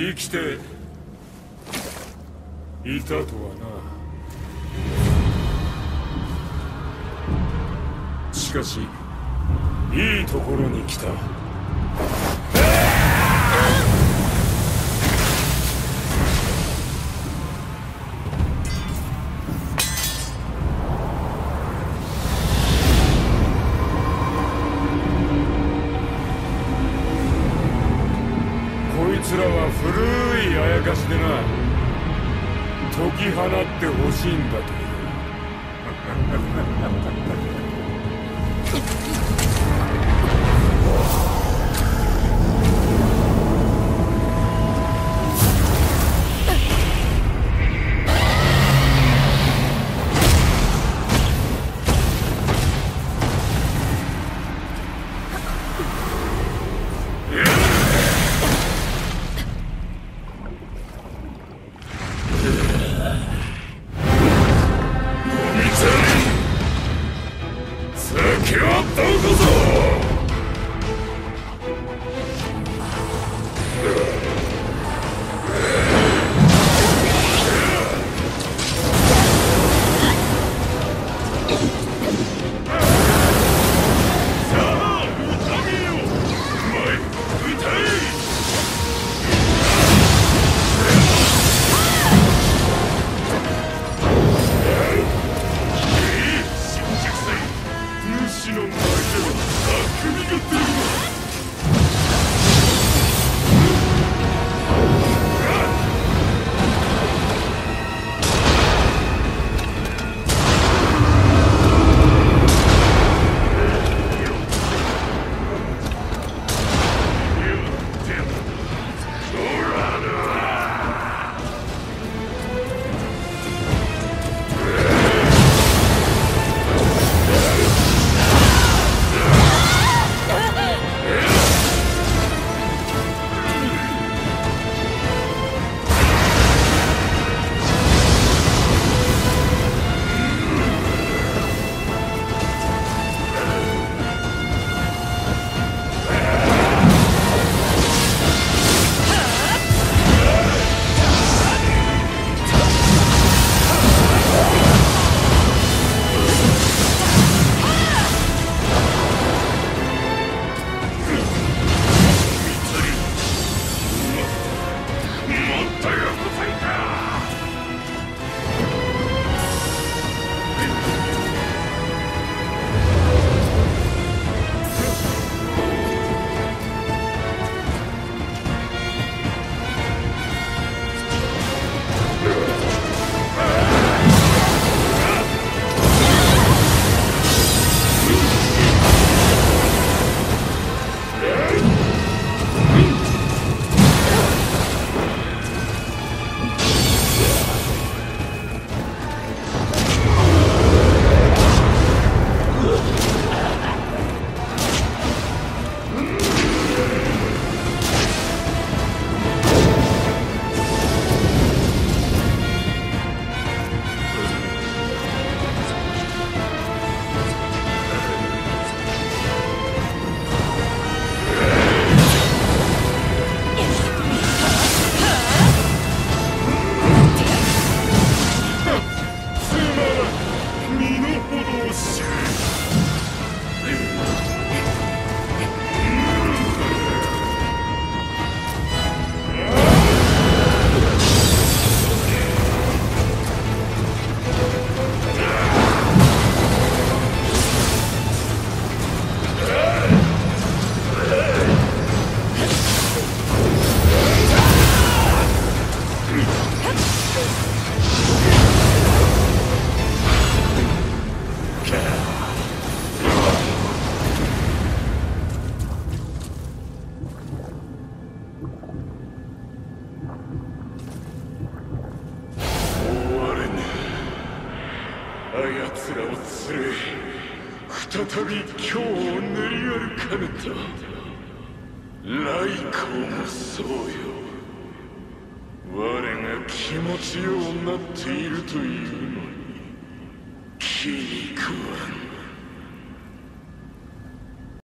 生きていたとはな。しかしいいところに来た。つらは古いあやかしでな解き放ってほしいんだという。のあやつらを連れ再び今日を練り歩かぬと来光もそうよ。我が気持ちようなっているというのに気に食わぬ